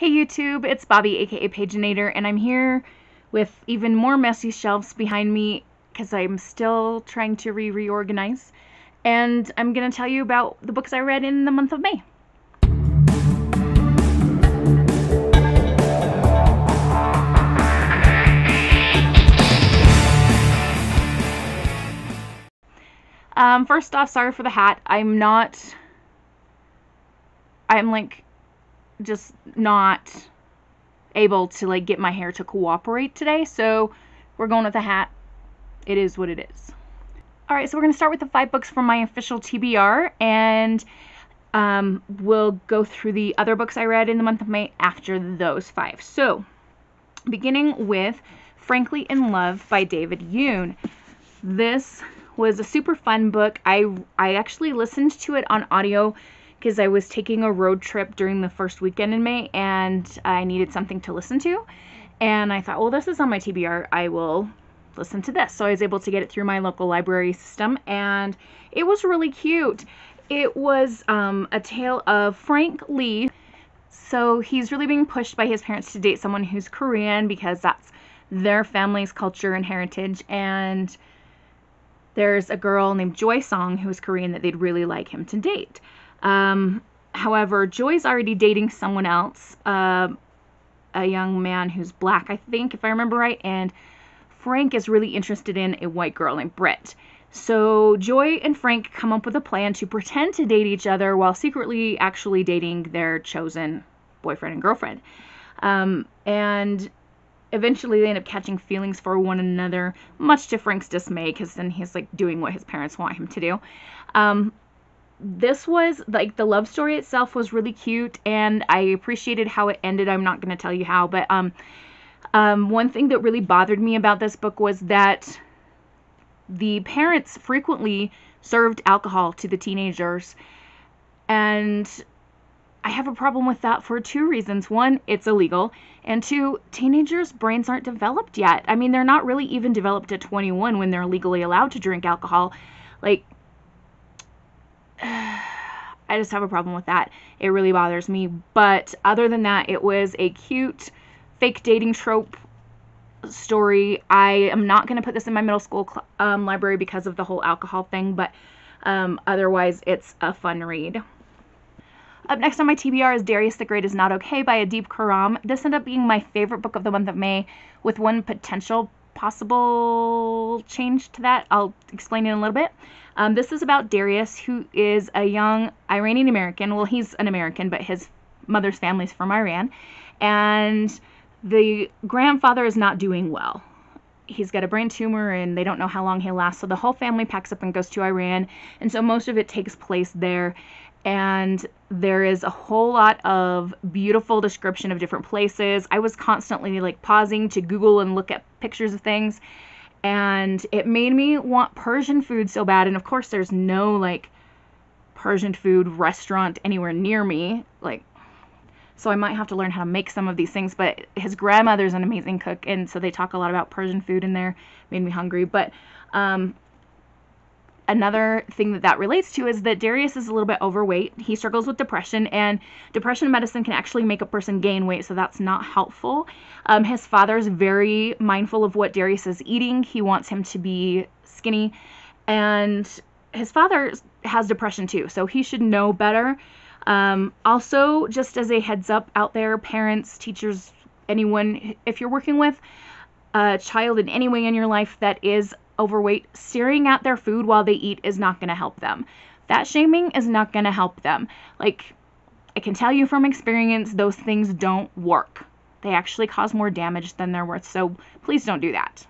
Hey YouTube, it's Bobi aka Paginator and I'm here with even more messy shelves behind me because I'm still trying to re reorganize and I'm going to tell you about the books I read in the month of May. Um, first off, sorry for the hat. I'm not. I'm like just not able to like get my hair to cooperate today. So we're going with the hat. It is what it is. All right, so we're going to start with the five books from my official TBR and um, we'll go through the other books I read in the month of May after those five. So, beginning with Frankly in Love by David Yoon. This was a super fun book. I I actually listened to it on audio because I was taking a road trip during the first weekend in May and I needed something to listen to. And I thought, well, this is on my TBR. I will listen to this. So I was able to get it through my local library system and it was really cute. It was um, a tale of Frank Lee. So he's really being pushed by his parents to date someone who's Korean because that's their family's culture and heritage. And there's a girl named Joy Song who's Korean that they'd really like him to date. Um, however, Joy's already dating someone else, uh, a young man who's black, I think, if I remember right, and Frank is really interested in a white girl named Britt. So Joy and Frank come up with a plan to pretend to date each other while secretly actually dating their chosen boyfriend and girlfriend. Um, and eventually they end up catching feelings for one another, much to Frank's dismay, because then he's like doing what his parents want him to do. Um, this was like the love story itself was really cute and I appreciated how it ended. I'm not going to tell you how, but um um one thing that really bothered me about this book was that the parents frequently served alcohol to the teenagers and I have a problem with that for two reasons. One, it's illegal, and two, teenagers' brains aren't developed yet. I mean, they're not really even developed at 21 when they're legally allowed to drink alcohol. Like I just have a problem with that. It really bothers me. But other than that, it was a cute fake dating trope story. I am not going to put this in my middle school um, library because of the whole alcohol thing, but um, otherwise, it's a fun read. Up next on my TBR is Darius the Great is Not Okay by Adib Khorram. This ended up being my favorite book of the month of May, with one potential possible change to that. I'll explain in a little bit. Um, this is about Darius, who is a young Iranian American. Well, he's an American, but his mother's family is from Iran. And the grandfather is not doing well. He's got a brain tumor and they don't know how long he'll last. So the whole family packs up and goes to Iran. And so most of it takes place there and there is a whole lot of beautiful description of different places. I was constantly like pausing to Google and look at pictures of things and it made me want Persian food so bad. And of course, there's no like Persian food restaurant anywhere near me. Like, so I might have to learn how to make some of these things. But his grandmother's an amazing cook, and so they talk a lot about Persian food in there. Made me hungry. But um, another thing that that relates to is that Darius is a little bit overweight. He struggles with depression, and depression medicine can actually make a person gain weight, so that's not helpful. Um, his father is very mindful of what Darius is eating. He wants him to be skinny, and his father has depression too, so he should know better. Um, also, just as a heads up out there, parents, teachers, anyone, if you're working with a child in any way in your life that is overweight, staring at their food while they eat is not going to help them. That shaming is not going to help them. Like, I can tell you from experience, those things don't work. They actually cause more damage than they're worth. So please don't do that.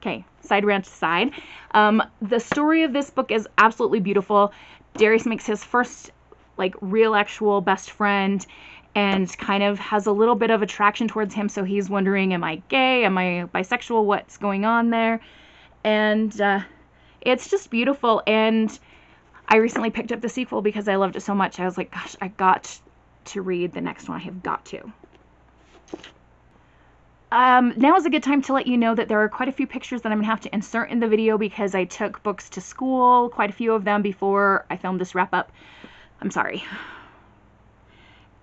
Okay, side rant aside. Um, the story of this book is absolutely beautiful. Darius makes his first, like, real actual best friend and kind of has a little bit of attraction towards him. So he's wondering, am I gay? Am I bisexual? What's going on there? And uh, it's just beautiful. And I recently picked up the sequel because I loved it so much. I was like, gosh, I got to read the next one. I have got to. Um, now is a good time to let you know that there are quite a few pictures that I'm going to have to insert in the video because I took books to school, quite a few of them before I filmed this wrap up. I'm sorry.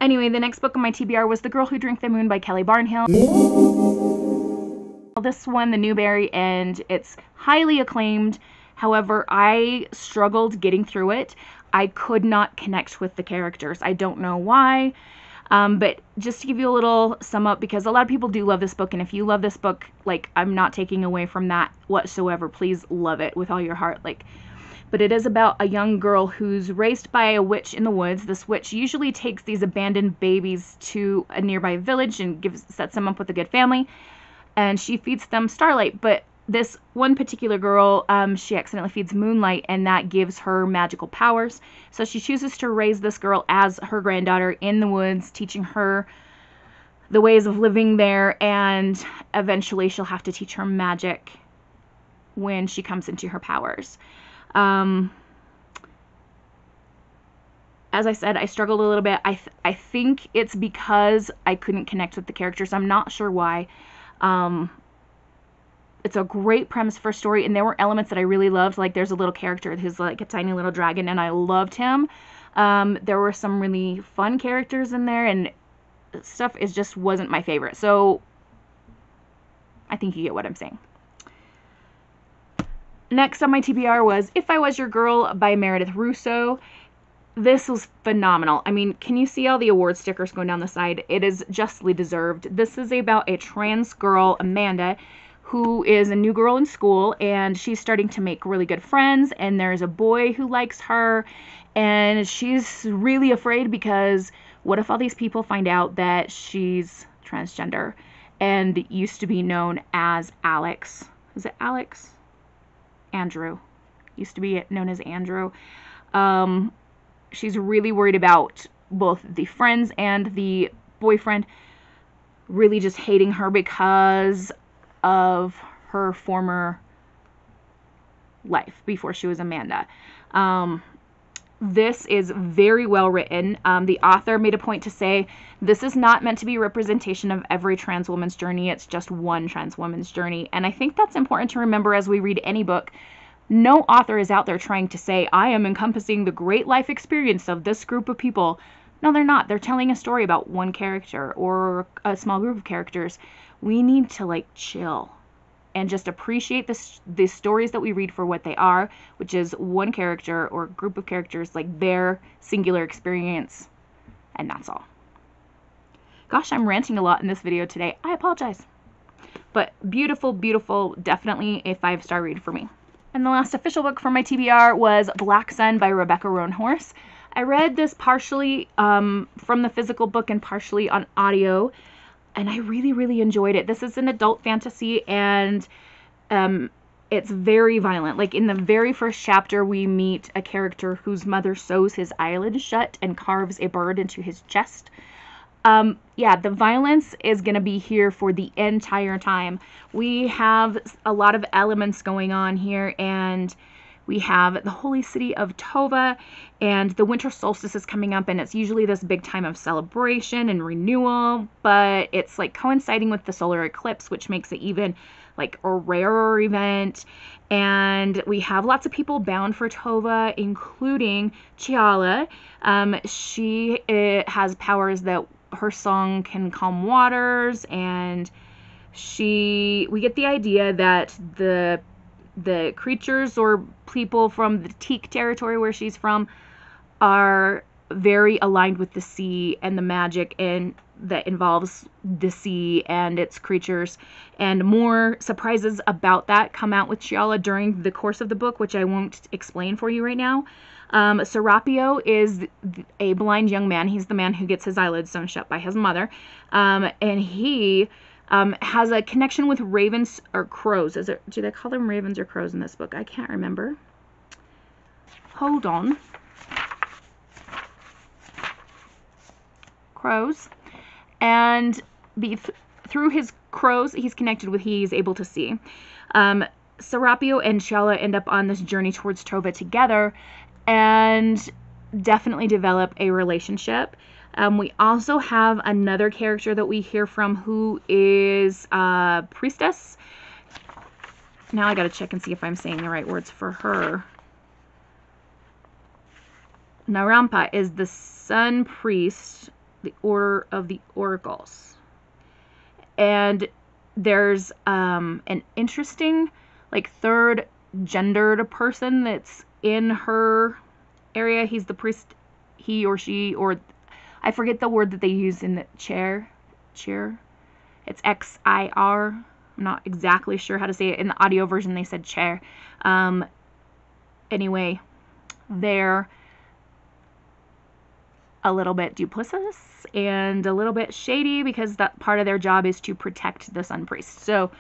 Anyway, the next book on my TBR was The Girl Who Drank the Moon by Kelly Barnhill. This one, The Newbery and it's highly acclaimed. However, I struggled getting through it. I could not connect with the characters. I don't know why. Um, but just to give you a little sum up, because a lot of people do love this book, and if you love this book, like I'm not taking away from that whatsoever. Please love it with all your heart. Like, but it is about a young girl who's raised by a witch in the woods. This witch usually takes these abandoned babies to a nearby village and gives sets them up with a good family, and she feeds them starlight. But this one particular girl, um, she accidentally feeds Moonlight, and that gives her magical powers. So she chooses to raise this girl as her granddaughter in the woods, teaching her the ways of living there, and eventually she'll have to teach her magic when she comes into her powers. Um, as I said, I struggled a little bit. I th- I think it's because I couldn't connect with the characters. I'm not sure why. Um, it's a great premise for a story and there were elements that i really loved like there's a little character who's like a tiny little dragon and i loved him. Um, there were some really fun characters in there and stuff is just wasn't my favorite so i think you get what i'm saying. Next on my tbr was if i was your girl by meredith russo this was phenomenal. I mean, can you see all the award stickers going down the side? It is justly deserved. This is about a trans girl, Amanda, who is a new girl in school and she's starting to make really good friends and there's a boy who likes her and she's really afraid because what if all these people find out that she's transgender and used to be known as Alex? Is it Alex? Andrew. Used to be known as Andrew. Um, she's really worried about both the friends and the boyfriend really just hating her because of her former life before she was Amanda. Um, this is very well written. Um, the author made a point to say this is not meant to be a representation of every trans woman's journey. It's just one trans woman's journey. And I think that's important to remember as we read any book. No author is out there trying to say, I am encompassing the great life experience of this group of people. No, they're not. They're telling a story about one character or a small group of characters we need to like chill and just appreciate the, the stories that we read for what they are, which is one character or group of characters, like their singular experience, and that's all. Gosh, I'm ranting a lot in this video today. I apologize. But beautiful, beautiful, definitely a five star read for me. And the last official book for my TBR was Black Sun by Rebecca Roanhorse. I read this partially um, from the physical book and partially on audio and I really, really enjoyed it. This is an adult fantasy and um, it's very violent. Like in the very first chapter, we meet a character whose mother sews his eyelids shut and carves a bird into his chest. Um, yeah, the violence is going to be here for the entire time. We have a lot of elements going on here, and we have the holy city of Tova, and the winter solstice is coming up, and it's usually this big time of celebration and renewal, but it's like coinciding with the solar eclipse, which makes it even like a rarer event. And we have lots of people bound for Tova, including Xiala. Um, she has powers that her song can calm waters, and she we get the idea that the the creatures or people from the Teek territory where she's from are very aligned with the sea and the magic and that involves the sea and its creatures and more surprises about that come out with Xiala during the course of the book which I won't explain for you right now. Um, Serapio is a blind young man. He's the man who gets his eyelids sewn shut by his mother. Um, and he um, has a connection with ravens or crows. Is it? Do they call them ravens or crows in this book? I can't remember. Hold on. Crows, and th through his crows, he's connected with. He's able to see. Um, Serapio and Xiala end up on this journey towards Tova together, and definitely develop a relationship. Um, we also have another character that we hear from who is a priestess. Now I gotta check and see if I'm saying the right words for her. Naranpa is the sun priest the Order of the Oracles. And there's um, an interesting, like, third gendered a person that's in her area. He's the priest, he or she, or I forget the word that they use in the chair. Chair. It's X I R. I'm not exactly sure how to say it. In the audio version, they said chair. Um, anyway, they're a little bit duplicitous and a little bit shady because that part of their job is to protect the sun priest. So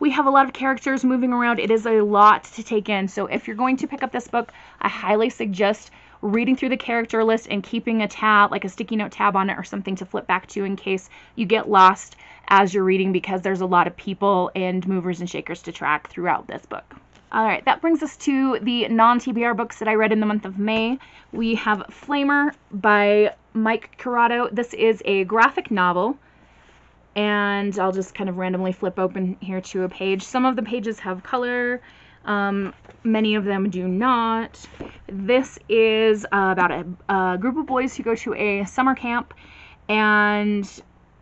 we have a lot of characters moving around. It is a lot to take in. So if you're going to pick up this book, I highly suggest reading through the character list and keeping a tab, like a sticky note tab on it or something to flip back to in case you get lost as you're reading because there's a lot of people and movers and shakers to track throughout this book. All right, that brings us to the non TBR books that I read in the month of May. We have Flamer by Mike Curato. This is a graphic novel, and I'll just kind of randomly flip open here to a page. Some of the pages have color, um, many of them do not. This is uh, about a, a group of boys who go to a summer camp, and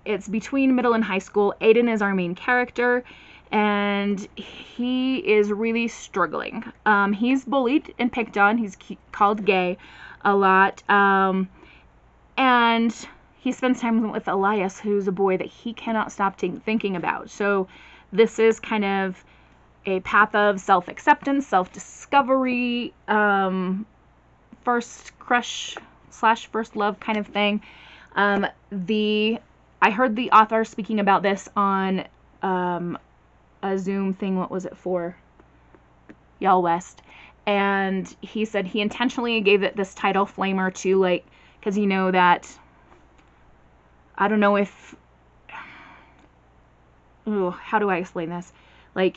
it's between middle and high school. Aiden is our main character and he is really struggling. Um, he's bullied and picked on. He's called gay a lot. Um, and he spends time with Elias, who's a boy that he cannot stop t- thinking about. So this is kind of a path of self acceptance, self discovery, um, first crush slash first love kind of thing. Um, the I heard the author speaking about this on um, a Zoom thing. What was it for? Y'all West. And he said he intentionally gave it this title Flamer to like, because you know that. I don't know if. Ooh, how do I explain this? Like,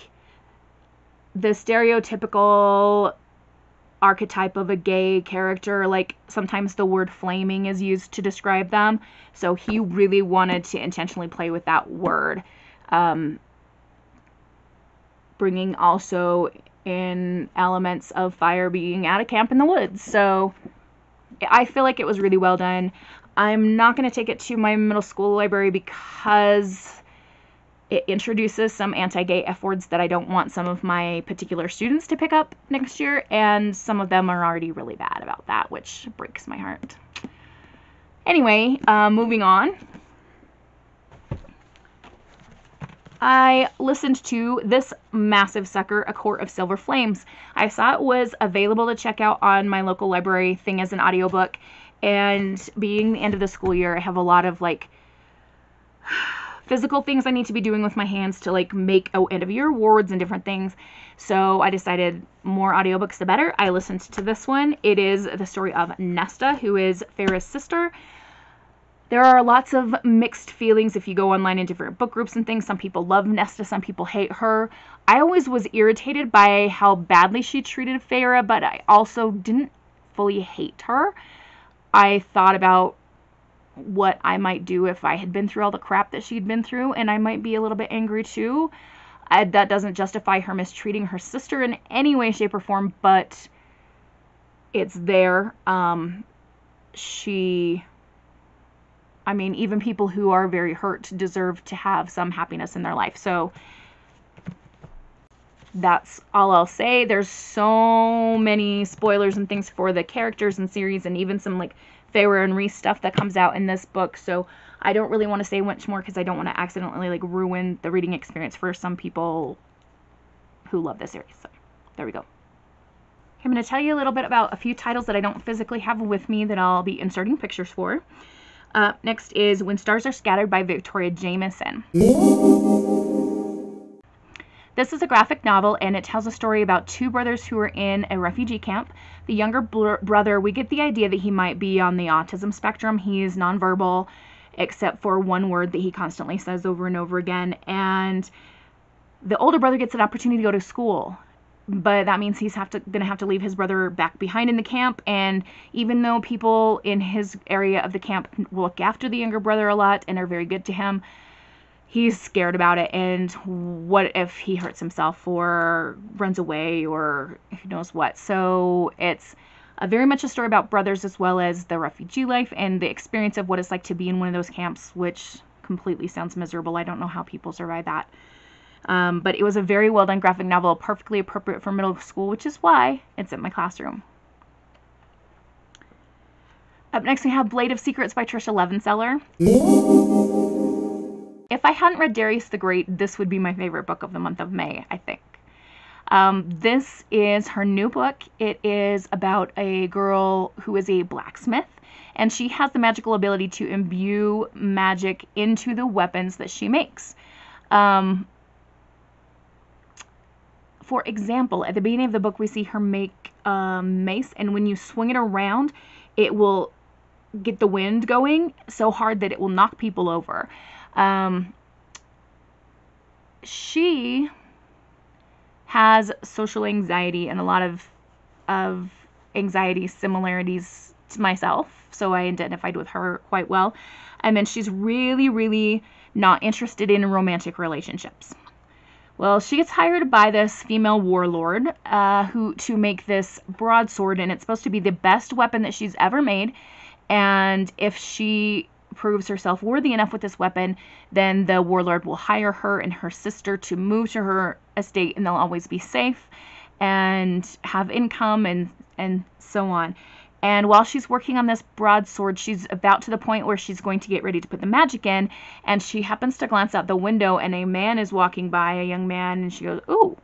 the stereotypical archetype of a gay character like sometimes the word flaming is used to describe them so he really wanted to intentionally play with that word um, bringing also in elements of fire being at a camp in the woods. So I feel like it was really well done. I'm not going to take it to my middle school library because it introduces some anti gay F words that I don't want some of my particular students to pick up next year, and some of them are already really bad about that, which breaks my heart. Anyway, uh, moving on. I listened to this massive sucker, A Court of Silver Flames. I saw it was available to check out on my local library thing as an audiobook. And being the end of the school year, I have a lot of like physical things I need to be doing with my hands to like make oh, end of year awards and different things. So I decided more audiobooks the better. I listened to this one. It is the story of Nesta, who is Feyre's sister. There are lots of mixed feelings if you go online in different book groups and things. Some people love Nesta, some people hate her. I always was irritated by how badly she treated Feyre, but I also didn't fully hate her. I thought about what I might do if I had been through all the crap that she'd been through, and I might be a little bit angry too. I, that doesn't justify her mistreating her sister in any way, shape, or form, but it's there. Um, she I mean, even people who are very hurt deserve to have some happiness in their life. So that's all I'll say. There's so many spoilers and things for the characters and series, and even some like Feyre and Rhys stuff that comes out in this book. So I don't really want to say much more because I don't want to accidentally like ruin the reading experience for some people who love this series. So there we go. I'm going to tell you a little bit about a few titles that I don't physically have with me that I'll be inserting pictures for. Uh, next is When Stars Are Scattered by Victoria Jamieson. This is a graphic novel and it tells a story about two brothers who are in a refugee camp. The younger br- brother, we get the idea that he might be on the autism spectrum. He is nonverbal except for one word that he constantly says over and over again. And the older brother gets an opportunity to go to school but that means he's have to gonna have to leave his brother back behind in the camp and even though people in his area of the camp look after the younger brother a lot and are very good to him he's scared about it and what if he hurts himself or runs away or who knows what so it's Uh, very much a story about brothers as well as the refugee life and the experience of what it's like to be in one of those camps, which completely sounds miserable. I don't know how people survive that. Um, but it was a very well done graphic novel, perfectly appropriate for middle school, which is why it's in my classroom. Up next, we have Blade of Secrets by Tricia Levenseller. If I hadn't read Darius the Great, this would be my favorite book of the month of May, I think. Um, this is her new book. It is about a girl who is a blacksmith, and she has the magical ability to imbue magic into the weapons that she makes. Um, for example, at the beginning of the book, we see her make a mace, and when you swing it around, it will get the wind going so hard that it will knock people over. Um, she has social anxiety and a lot of of anxiety similarities to myself, so I identified with her quite well. And then she's really, really not interested in romantic relationships. Well, she gets hired by this female warlord uh, who to make this broadsword, and it's supposed to be the best weapon that she's ever made. And if she proves herself worthy enough with this weapon, then the warlord will hire her and her sister to move to her estate, and they'll always be safe and have income and and so on. And while she's working on this broadsword, she's about to the point where she's going to get ready to put the magic in, and she happens to glance out the window, and a man is walking by, a young man, and she goes, Ooh,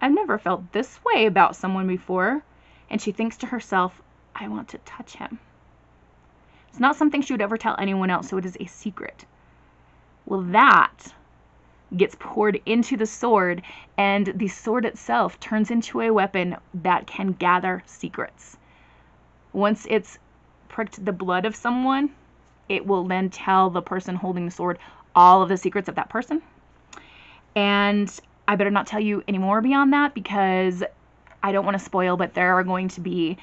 I've never felt this way about someone before. And she thinks to herself, I want to touch him. It's not something she would ever tell anyone else, so it is a secret. Well, that gets poured into the sword, and the sword itself turns into a weapon that can gather secrets. Once it's pricked the blood of someone, it will then tell the person holding the sword all of the secrets of that person. And I better not tell you any more beyond that because I don't want to spoil, but there are going to be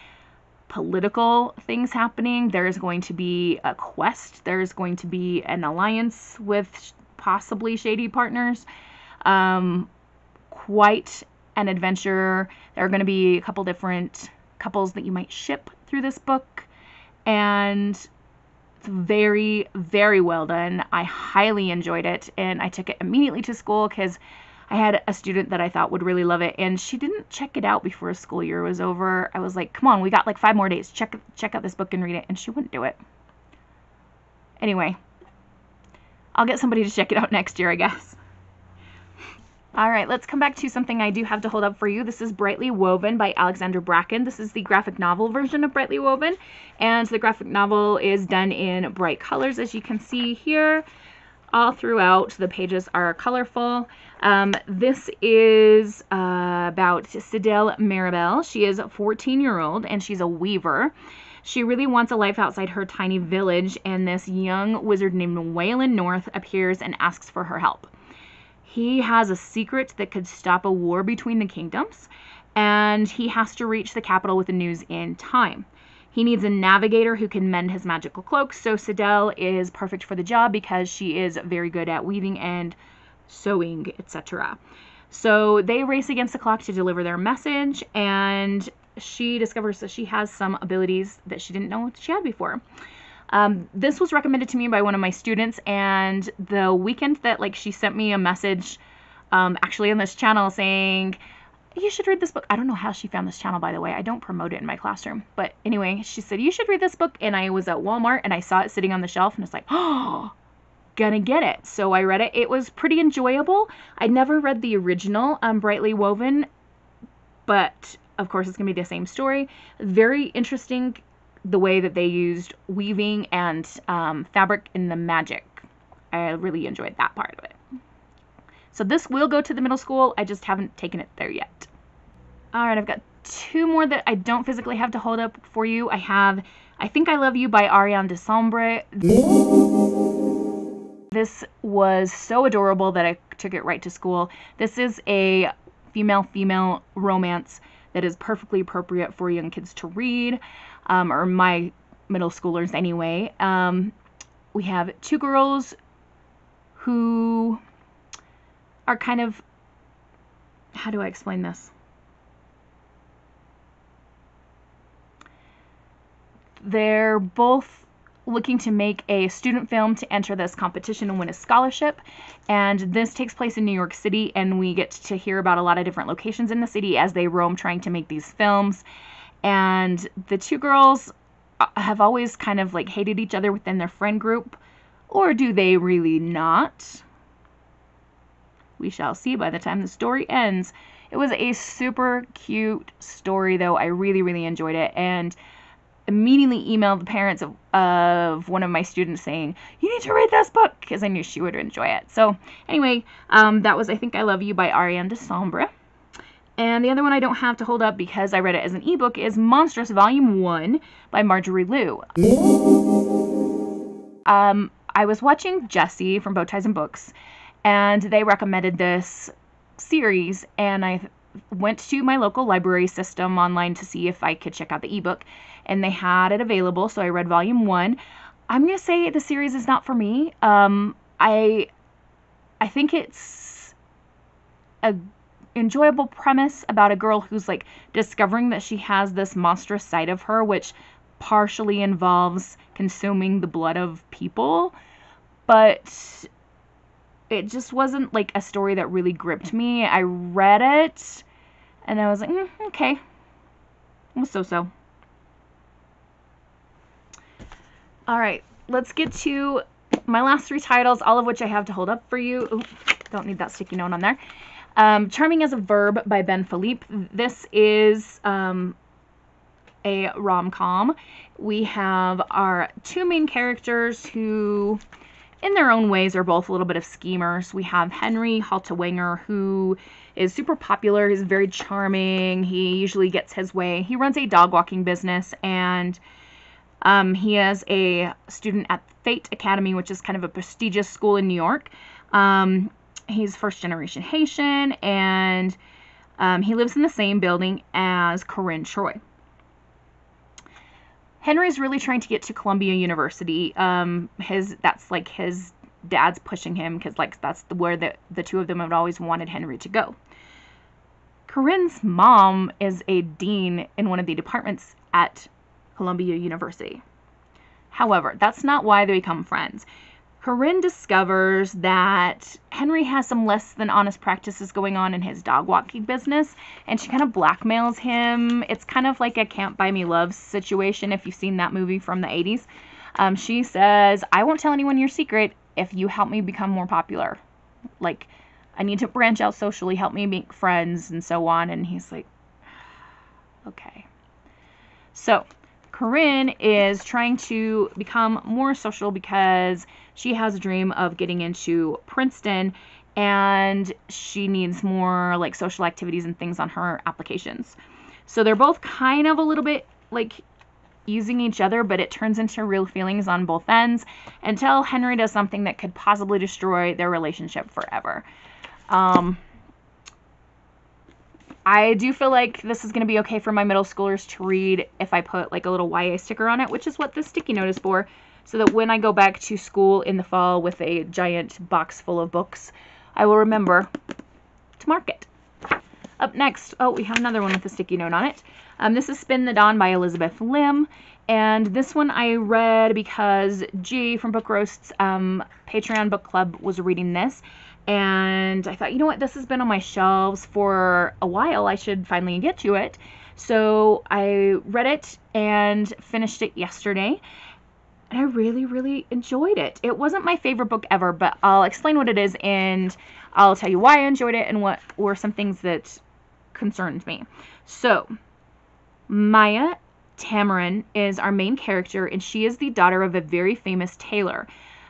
political things happening. There's going to be a quest. There's going to be an alliance with possibly shady partners. Um, quite an adventure. There are going to be a couple different couples that you might ship through this book. And it's very, very well done. I highly enjoyed it. And I took it immediately to school because I had a student that I thought would really love it, and she didn't check it out before a school year was over. I was like, "Come on, we got like five more days. Check check out this book and read it," and she wouldn't do it. Anyway, I'll get somebody to check it out next year, I guess. All right, let's come back to something I do have to hold up for you. This is Brightly Woven by Alexandra Bracken. This is the graphic novel version of Brightly Woven, and the graphic novel is done in bright colors, as you can see here. All throughout, the pages are colorful. Um, this is uh, about Sydelle Mirabil. She is a 14 year old and she's a weaver. She really wants a life outside her tiny village, and this young wizard named Wayland North appears and asks for her help. He has a secret that could stop a war between the kingdoms, and he has to reach the capital with the news in time. He needs a navigator who can mend his magical cloak, so Sydelle is perfect for the job because she is very good at weaving and sewing, etc. So they race against the clock to deliver their message, and she discovers that she has some abilities that she didn't know she had before. Um, this was recommended to me by one of my students, and the weekend that like she sent me a message, um, actually on this channel saying, "You should read this book." I don't know how she found this channel, by the way. I don't promote it in my classroom, but anyway, she said you should read this book, and I was at Walmart and I saw it sitting on the shelf, and it's like, oh, gonna get it. So I read it. It was pretty enjoyable. I never read the original, um, Brightly Woven, but of course it's gonna be the same story. Very interesting the way that they used weaving and um, fabric in the magic. I really enjoyed that part of it. So this will go to the middle school. I just haven't taken it there yet. All right, I've got two more that I don't physically have to hold up for you. I have I Think I Love You by Auriane Desombre. This was so adorable that I took it right to school. This is a female-female romance that is perfectly appropriate for young kids to read um, or my middle schoolers anyway. Um, we have two girls who are kind of, how do I explain this? they're both looking to make a student film to enter this competition and win a scholarship. And this takes place in New York City, and we get to hear about a lot of different locations in the city as they roam trying to make these films. And the two girls uh, have always kind of like hated each other within their friend group, or do they really not? We shall see by the time the story ends. It was a super cute story, though. I really, really enjoyed it. And immediately emailed the parents of, of one of my students saying, You need to read this book because I knew she would enjoy it. So, anyway, um, that was I Think I Love You by Auriane Desombre. And the other one I don't have to hold up because I read it as an ebook is Monstrous Volume 1 by Marjorie Liu. Um, I was watching Jesse from Bow Ties and Books, and they recommended this series, and I went to my local library system online to see if I could check out the ebook, and they had it available. So I read volume one. I'm gonna say the series is not for me. Um, I I think it's a enjoyable premise about a girl who's like discovering that she has this monstrous side of her, which partially involves consuming the blood of people, but it just wasn't like a story that really gripped me. I read it and I was like, mm, okay, it was so so. All right, let's get to my last three titles, all of which I have to hold up for you. Ooh, don't need that sticky note on there. Um, Charming as a Verb by Ben Philippe. This is um, a rom com. We have our two main characters who in their own ways, are both a little bit of schemers. We have Henry Haltiwanger, who is super popular. He's very charming. He usually gets his way. He runs a dog walking business, and um, he is a student at Fate Academy, which is kind of a prestigious school in New York. Um, he's first generation Haitian, and um, he lives in the same building as Corinne Troy. Henry's really trying to get to Columbia University. Um, his that's like his dad's pushing him because like that's where the the two of them have always wanted Henry to go. Corinne's mom is a dean in one of the departments at Columbia University. However, that's not why they become friends. Corinne discovers that Henry has some less than honest practices going on in his dog walking business, and she kind of blackmails him. It's kind of like a Can't Buy Me Love situation if you've seen that movie from the 80s. Um, she says, I won't tell anyone your secret if you help me become more popular. Like, I need to branch out socially, help me make friends, and so on. And he's like, okay. So, Corinne is trying to become more social because she has a dream of getting into Princeton and she needs more like social activities and things on her applications. So they're both kind of a little bit like using each other, but it turns into real feelings on both ends until Henry does something that could possibly destroy their relationship forever. Um, I do feel like this is going to be okay for my middle schoolers to read if I put like a little YA sticker on it, which is what this sticky note is for, so that when I go back to school in the fall with a giant box full of books, I will remember to mark it. Up next, oh, we have another one with a sticky note on it. Um, this is Spin the Dawn by Elizabeth Lim. And this one I read because G from Book Roast's um, Patreon book club was reading this and I thought, you know what, this has been on my shelves for a while. I should finally get to it. So I read it and finished it yesterday. And I really, really enjoyed it. It wasn't my favorite book ever, but I'll explain what it is and I'll tell you why I enjoyed it and what were some things that concerned me. So, Maya Tamarin is our main character, and she is the daughter of a very famous tailor.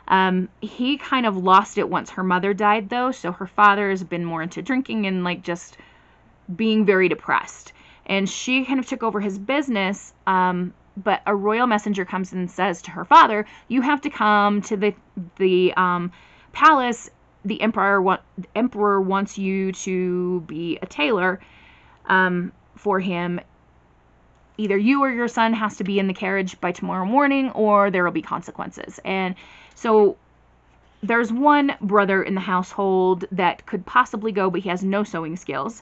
Um, he kind of lost it once her mother died, though, so her father has been more into drinking and like just being very depressed. And she kind of took over his business. Um, but a royal messenger comes and says to her father, "You have to come to the the um, palace. The emperor wa- emperor wants you to be a tailor um, for him. Either you or your son has to be in the carriage by tomorrow morning, or there will be consequences." And so there's one brother in the household that could possibly go, but he has no sewing skills.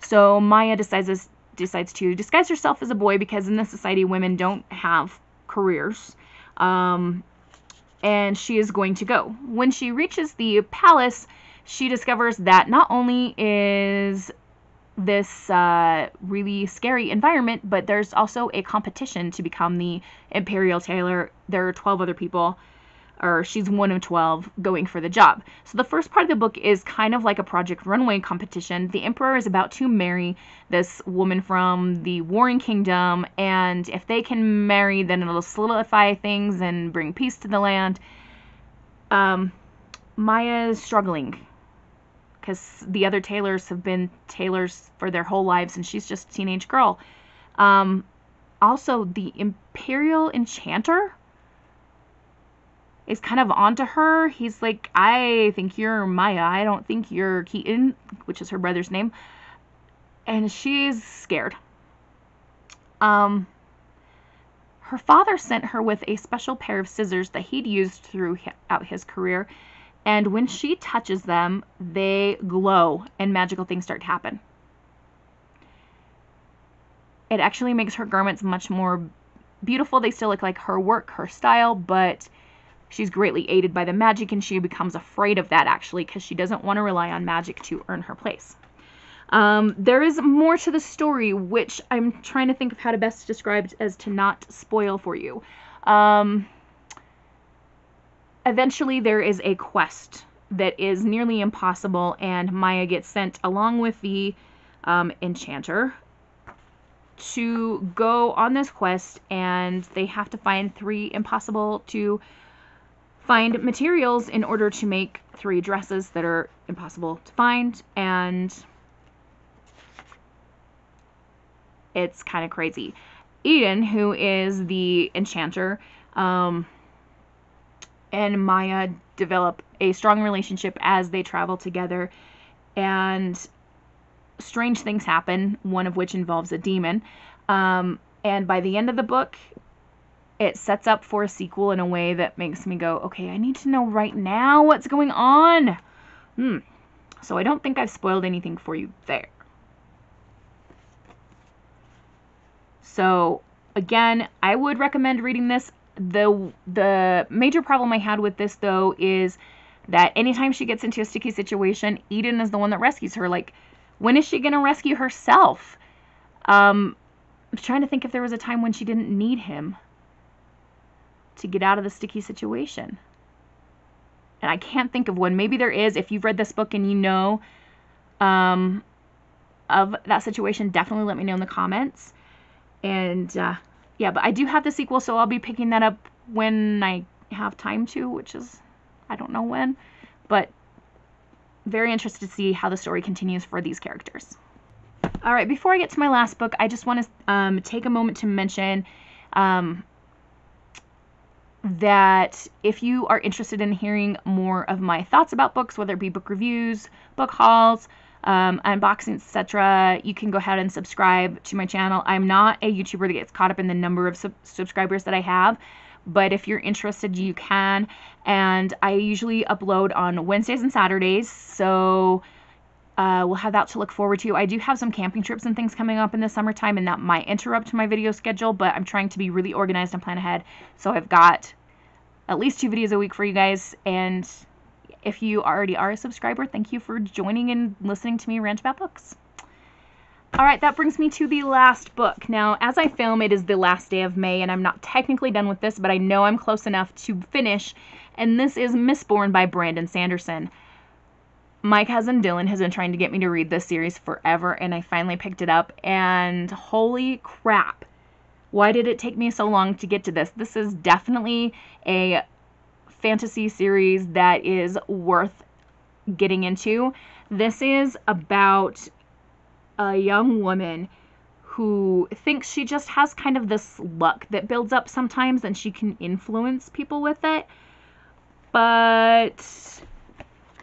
So Maya decides decides to disguise herself as a boy because in this society women don't have careers. Um, and she is going to go. When she reaches the palace, she discovers that not only is this uh, really scary environment, but there's also a competition to become the Imperial Tailor. There are 12 other people, or she's one of 12 going for the job. So the first part of the book is kind of like a Project Runway competition. The Emperor is about to marry this woman from the Warring Kingdom, and if they can marry, then it'll solidify things and bring peace to the land. Um, Maya is struggling because the other tailors have been tailors for their whole lives and she's just a teenage girl. Um, also, the Imperial Enchanter is kind of onto her. He's like, I think you're Maya. I don't think you're Keton, which is her brother's name. And she's scared. Um, her father sent her with a special pair of scissors that he'd used throughout his career and when she touches them, they glow and magical things start to happen. It actually makes her garments much more beautiful. They still look like her work, her style, but she's greatly aided by the magic and she becomes afraid of that actually because she doesn't want to rely on magic to earn her place. Um, there is more to the story, which I'm trying to think of how to best describe as to not spoil for you. Um, eventually there is a quest that is nearly impossible, and Maya gets sent along with the um, enchanter to go on this quest, and they have to find three impossible to find materials in order to make three dresses that are impossible to find, and it's kind of crazy. Edan, who is the enchanter, um, and Maya develop a strong relationship as they travel together. And strange things happen, one of which involves a demon. Um, and by the end of the book, it sets up for a sequel in a way that makes me go, okay, I need to know right now what's going on. Hmm. So I don't think I've spoiled anything for you there. So again, I would recommend reading this the the major problem I had with this though is that anytime she gets into a sticky situation, Edan is the one that rescues her. Like, when is she gonna rescue herself? Um, I'm trying to think if there was a time when she didn't need him to get out of the sticky situation. And I can't think of one. Maybe there is. If you've read this book and you know um, of that situation, definitely let me know in the comments. And uh, yeah, but I do have the sequel, so I'll be picking that up when I have time to, which is I don't know when, but very interested to see how the story continues for these characters. All right, before I get to my last book, I just want to um, take a moment to mention um, that if you are interested in hearing more of my thoughts about books, whether it be book reviews, book hauls, um, unboxing, etc., you can go ahead and subscribe to my channel. I'm not a YouTuber that gets caught up in the number of sub- subscribers that I have, but if you're interested, you can. And I usually upload on Wednesdays and Saturdays, so uh, we'll have that to look forward to. I do have some camping trips and things coming up in the summertime, and that might interrupt my video schedule, but I'm trying to be really organized and plan ahead. So I've got at least two videos a week for you guys, and if you already are a subscriber, thank you for joining and listening to me rant about books. All right, that brings me to the last book. Now, as I film, it is the last day of May, and I'm not technically done with this, but I know I'm close enough to finish. And this is Mistborn by Brandon Sanderson. My cousin Dylan has been trying to get me to read this series forever, and I finally picked it up. And holy crap, why did it take me so long to get to this? This is definitely a fantasy series that is worth getting into. This is about a young woman who thinks she just has kind of this luck that builds up sometimes and she can influence people with it. But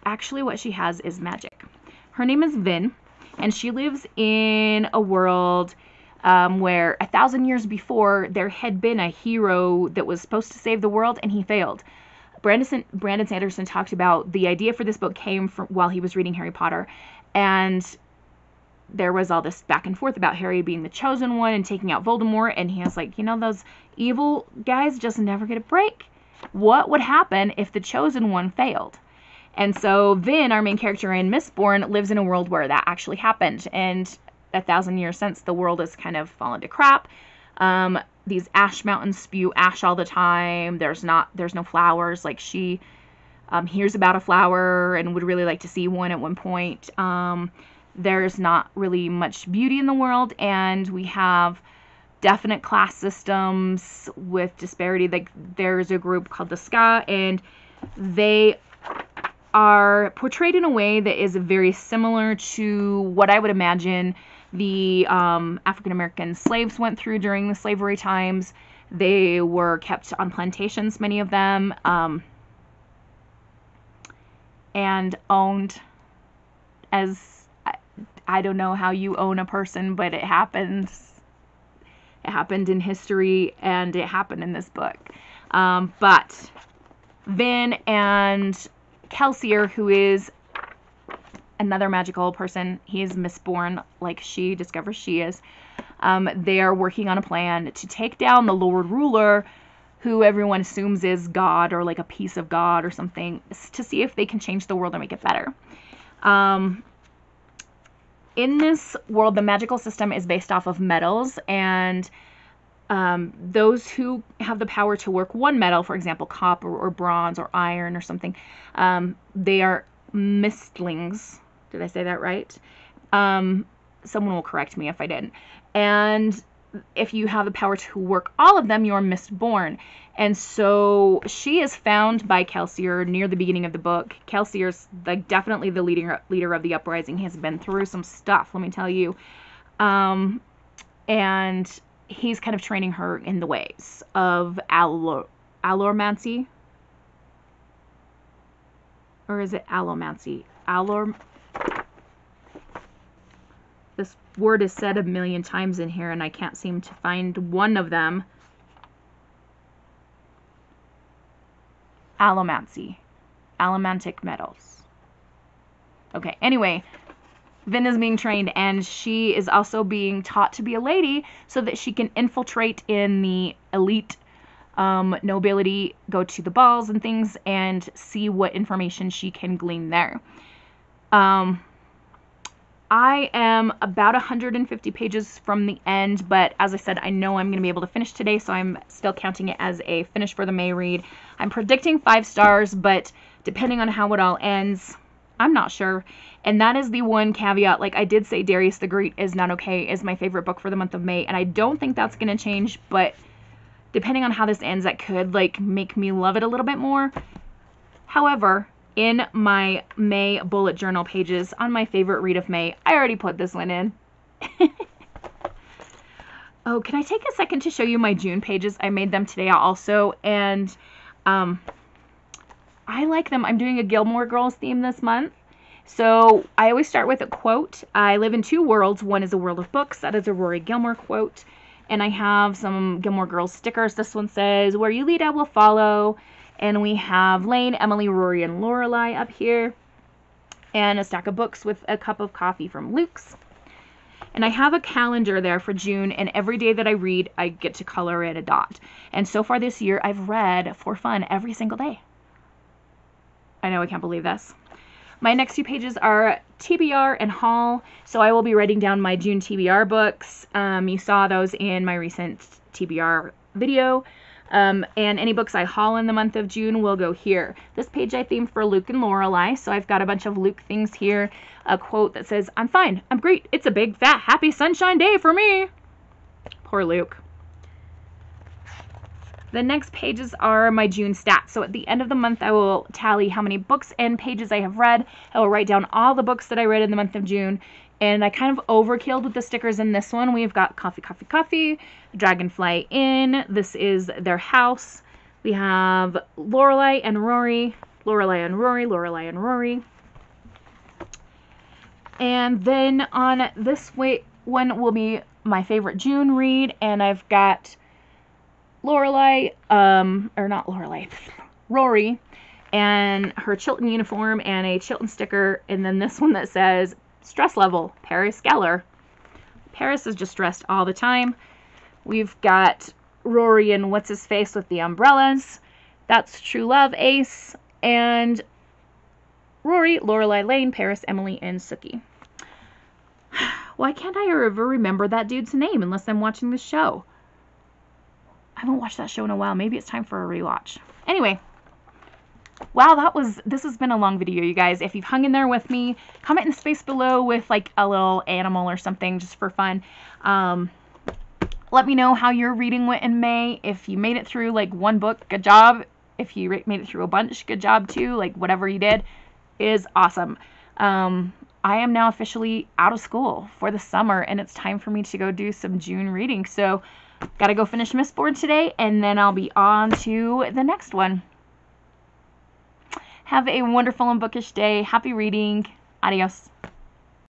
actually, what she has is magic. Her name is Vin, and she lives in a world um, where a thousand years before there had been a hero that was supposed to save the world and he failed. Brandon, Brandon Sanderson talked about the idea for this book came from while he was reading Harry Potter, and there was all this back and forth about Harry being the chosen one and taking out Voldemort, and he was like, you know, those evil guys just never get a break. What would happen if the chosen one failed? And so Vin, our main character in Mistborn, lives in a world where that actually happened. And a thousand years since, the world has kind of fallen to crap. Um, these ash mountains spew ash all the time. There's not, there's no flowers. Like she um, hears about a flower and would really like to see one at one point. Um, there's not really much beauty in the world, and we have definite class systems with disparity. Like there's a group called the Skaa, and they are portrayed in a way that is very similar to what I would imagine the um, African American slaves went through during the slavery times. They were kept on plantations, many of them, um, and owned as I, don't know how you own a person, but it happens. It happened in history and it happened in this book. Um, but Vin and Kelsier, who is another magical person, he is mistborn, like she discovers she is. Um, they are working on a plan to take down the Lord Ruler, who everyone assumes is God or like a piece of God or something, to see if they can change the world and make it better. Um, in this world, the magical system is based off of metals, and um, those who have the power to work one metal, for example, copper or bronze or iron or something, um, they are mistlings. Did I say that right? Um, someone will correct me if I didn't. And if you have the power to work all of them, you're mistborn. And so she is found by Kelsier near the beginning of the book. Kelsier's like definitely the leader leader of the uprising. He has been through some stuff, let me tell you. Um, and he's kind of training her in the ways of allor allomancy. Or is it allomancy? Allor this word is said a million times in here and I can't seem to find one of them. Allomancy. Allomantic metals. Okay, anyway, Vin is being trained and she is also being taught to be a lady so that she can infiltrate in the elite um, nobility, go to the balls and things, and see what information she can glean there. Um, I am about 150 pages from the end, but as I said, I know I'm going to be able to finish today, so I'm still counting it as a finish for the May read. I'm predicting five stars, but depending on how it all ends, I'm not sure. And that is the one caveat. Like I did say, Darius the Great is not okay, is my favorite book for the month of May, and I don't think that's going to change, but depending on how this ends, that could like make me love it a little bit more. However, in my May bullet journal pages on my favorite read of May. I already put this one in. oh, can I take a second to show you my June pages? I made them today also, and um, I like them. I'm doing a Gilmore Girls theme this month. So I always start with a quote. I live in two worlds. One is a world of books. That is a Rory Gilmore quote. And I have some Gilmore Girls stickers. This one says, Where you lead, I will follow. And we have Lane, Emily, Rory, and Lorelai up here. And a stack of books with a cup of coffee from Luke's. And I have a calendar there for June, and every day that I read, I get to color in a dot. And so far this year, I've read for fun every single day. I know I can't believe this. My next two pages are TBR and haul. So I will be writing down my June TBR books. Um, you saw those in my recent TBR video. Um, and any books I haul in the month of June will go here. This page I themed for Luke and Lorelai, so I've got a bunch of Luke things here. A quote that says, I'm fine, I'm great, it's a big, fat, happy sunshine day for me. Poor Luke. The next pages are my June stats. So at the end of the month, I will tally how many books and pages I have read. I will write down all the books that I read in the month of June and I kind of overkilled with the stickers in this one. We've got Coffee, Coffee, Coffee, Dragonfly Inn. This is their house. We have Lorelai and Rory, Lorelai and Rory, Lorelai and Rory. And then on this one will be my favorite June read, and I've got Lorelai, um, or not Lorelai, Rory, and her Chilton uniform and a Chilton sticker, and then this one that says stress level, Paris Geller. Paris is just stressed all the time. We've got Rory and what's his face with the umbrellas. That's True Love Ace. And Rory, Lorelai Lane, Paris, Emily, and Sookie. Why can't I ever remember that dude's name unless I'm watching the show? I haven't watched that show in a while. Maybe it's time for a rewatch. Anyway, wow, that was, this has been a long video, you guys. If you've hung in there with me, comment in the space below with like a little animal or something just for fun. Um, let me know how your reading went in May. If you made it through like one book, good job. If you made it through a bunch, good job too. Like whatever you did is awesome. Um, I am now officially out of school for the summer and it's time for me to go do some June reading. So, got to go finish Mistborn today and then I'll be on to the next one. Have a wonderful and bookish day. Happy reading. Adios.